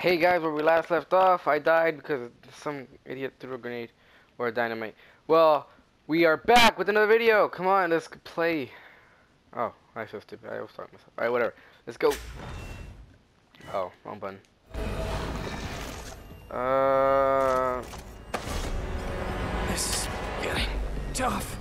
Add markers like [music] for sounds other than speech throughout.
Hey guys, where we last left off, I died because some idiot threw a grenade or a dynamite. Well, we are back with another video. Come on, let's play. Oh, I feel stupid. I was talking myself. Alright, whatever. Let's go. Oh, wrong button. Uh, This is getting tough.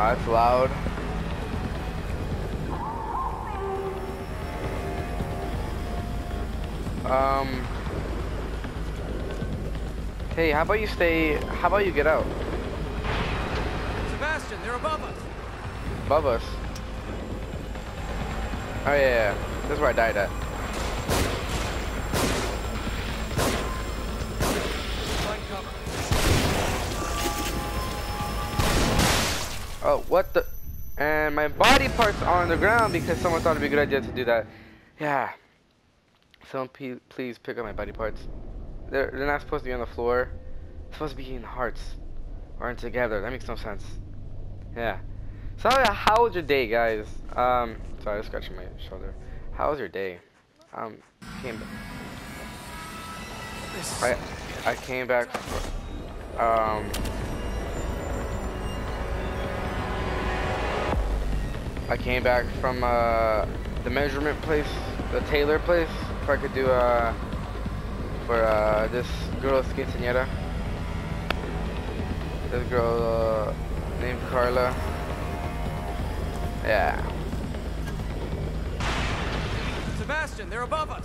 Ah, it's loud. Um. Hey, how about you stay? How about you get out? Sebastian, they're above us. Above us. Oh yeah, yeah. This is where I died at. Oh, what the? And my body parts are on the ground because someone thought it'd be a good idea to do that. Yeah. Someone please pick up my body parts. They're, they're not supposed to be on the floor. They're supposed to be in hearts. Or in together. That makes no sense. Yeah. So how was your day, guys? Um, sorry, I was scratching my shoulder. How was your day? Um, came. This I I came back. fr- Um. I came back from uh, the measurement place, the tailor place, if I could do uh, for uh, this girl's quinceañera. This girl uh, named Carla. Yeah. Sebastian, they're above us.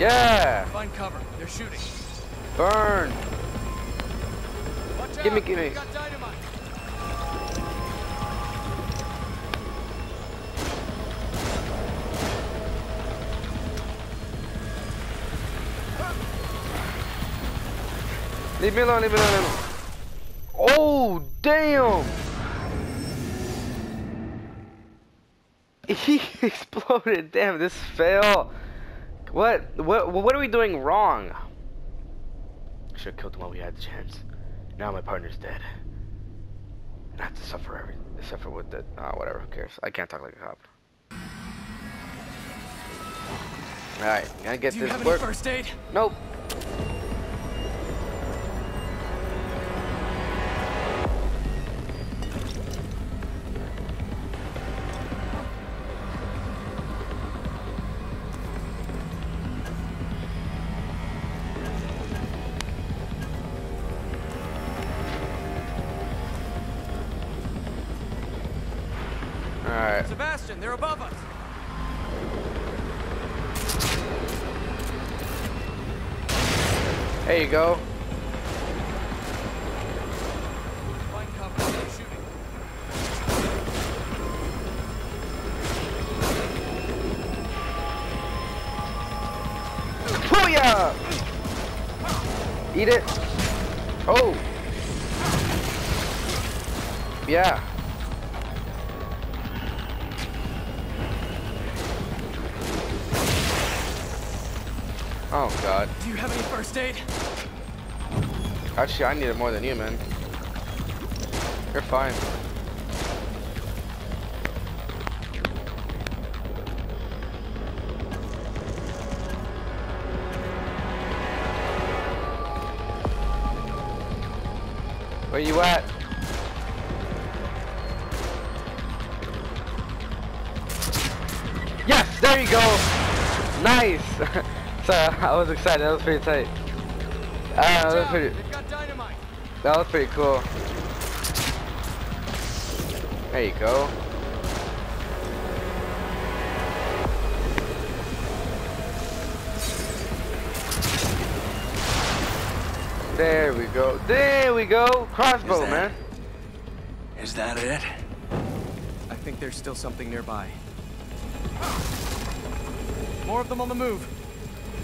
Yeah! Find cover. They're shooting. Burn! Watch Gimme, out. gimme. Got dynamite. Leave me alone, leave me alone. leave me alone. Oh, damn! [laughs] He exploded. Damn, this fail. What? What? What are we doing wrong? Should have killed him while we had the chance. Now my partner's dead. And I have to suffer every, suffer with it. Ah, whatever. Who cares? I can't talk like a cop. All right, gotta get Do you this have work. any first aid? Nope. Alright. Sebastian, they're above us. There you go. Find cover. They're shooting. Booyah! Eat it. Oh. Yeah. Oh god. Do you have any first aid? Actually, I need it more than you, man. You're fine. Where you at? Yes, there you go. Nice. [laughs] so [laughs] I was excited. That was pretty tight. Uh, that was pretty. Got dynamite. That was pretty cool. There you go. There we go. There we go. Crossbow, Is that- man. Is that it? I think there's still something nearby. More of them on the move.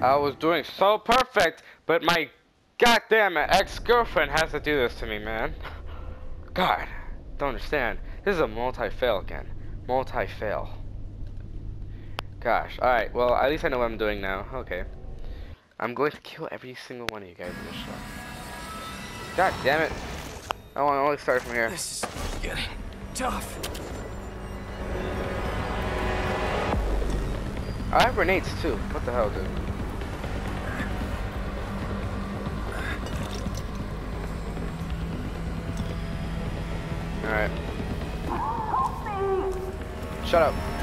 I was doing so perfect, but my goddamn ex-girlfriend has to do this to me, man. God, don't understand. This is a multi-fail again. Multi-fail. Gosh, alright, well, at least I know what I'm doing now. Okay. I'm going to kill every single one of you guys in this shot. God damn it. I want to only start from here. This is getting tough. I have grenades too. What the hell, dude? Alright. Shut up.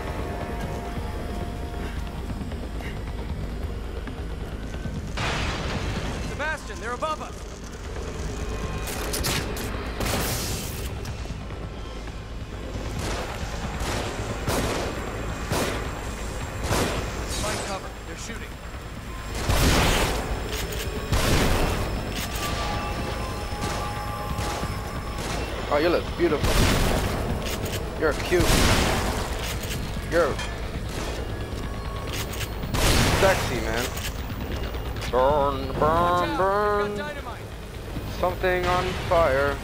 Oh, you look beautiful. You're cute. You're sexy, man. Burn, burn, out, we've got burn. Something on fire.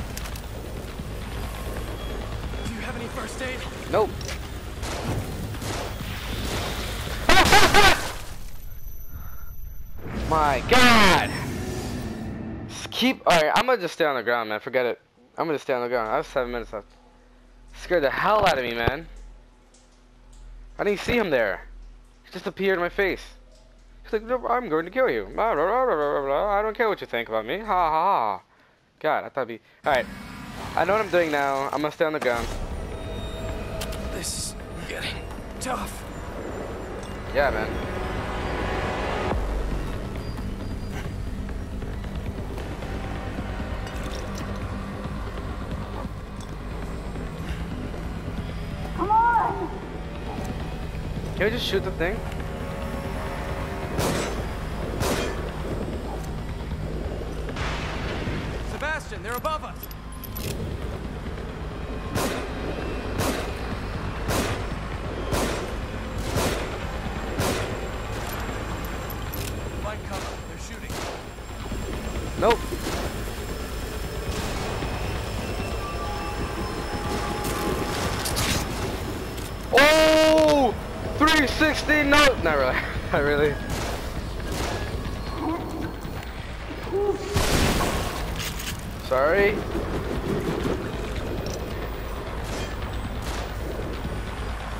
Do you have any first aid? Nope. [laughs] My God! Just keep. Alright, I'm gonna just stay on the ground, man. Forget it. I'm gonna stay on the ground. I have seven minutes left. Scared the hell out of me, man. I didn't see him there. He just appeared in my face. He's like, "No, I'm going to kill you. I don't care what you think about me. Ha ha ha. God, I thought it'd be. Alright. I know what I'm doing now. I'm gonna stay on the ground. This is getting tough. Yeah, man. Can we just shoot the thing? Sebastian, they're above us. Find cover. They're shooting. Nope. 360 no! Not really. [laughs] Not really. Sorry.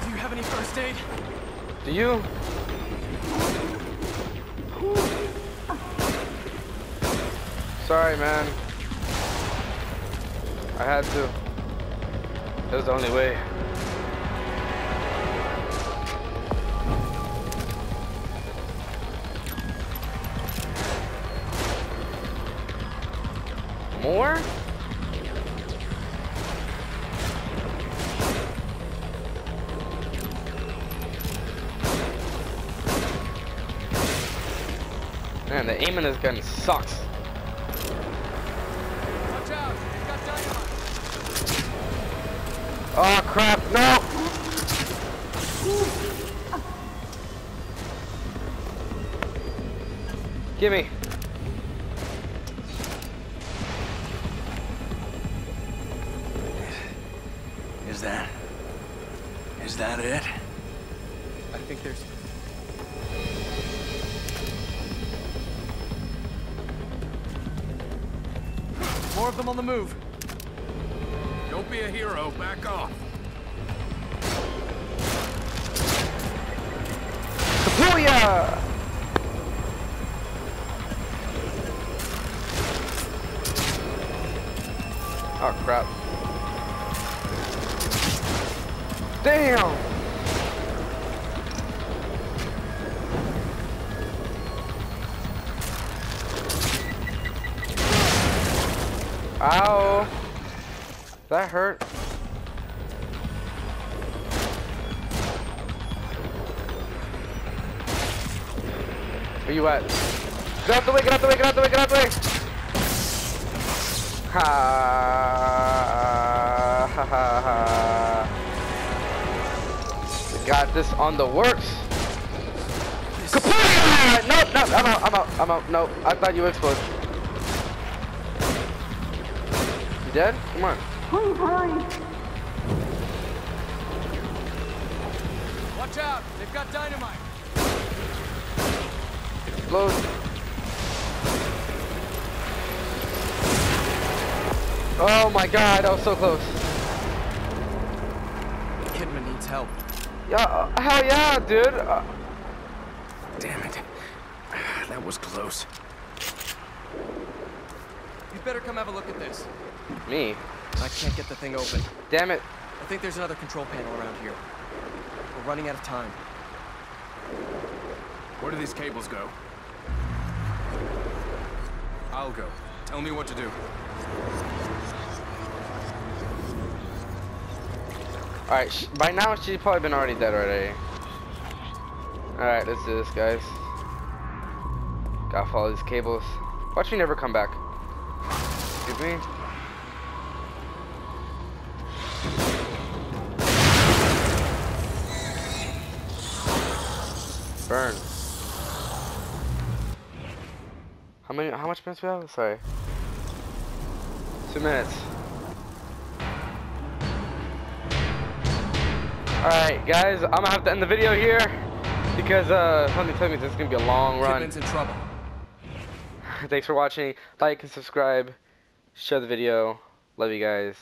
Do you have any first aid? Do you? Sorry, man. I had to. It was the only way. More? Man, the aim in this gun sucks. Watch out. Oh crap, no! Gimme. More of them on the move. Don't be a hero. Back off. Booyah! Oh crap. Damn! Ow! That hurt. Where you at? Get out the way, get out the way, get out the way, get out the way! Ha ha ha ha. Got this on the works. Kapooah! Nope, nope, I'm out, I'm out, I'm out. Nope, I thought you exploded. You dead? Come on. Please hurry. Watch out! They've got dynamite! Explode. Oh my god, that was so close. Kidman needs help. Yeah, uh, hell yeah, dude. Uh, Damn it. [sighs] That was close. You'd better come have a look at this. me. I can't get the thing open. Damn it. I think there's another control panel around here. We're running out of time. Where do these cables go? I'll go. Tell me what to do. Alright, by now she's probably been already dead already. Alright, let's do this, guys. Gotta follow these cables. Watch me never come back. Me. Burn. How many? How much minutes we have? Sorry. Two minutes. Alright, guys, I'm gonna have to end the video here because uh, something tells me this is gonna be a long run. Kidman's in trouble. [laughs] Thanks for watching. Like and subscribe. Share the video. Love you guys.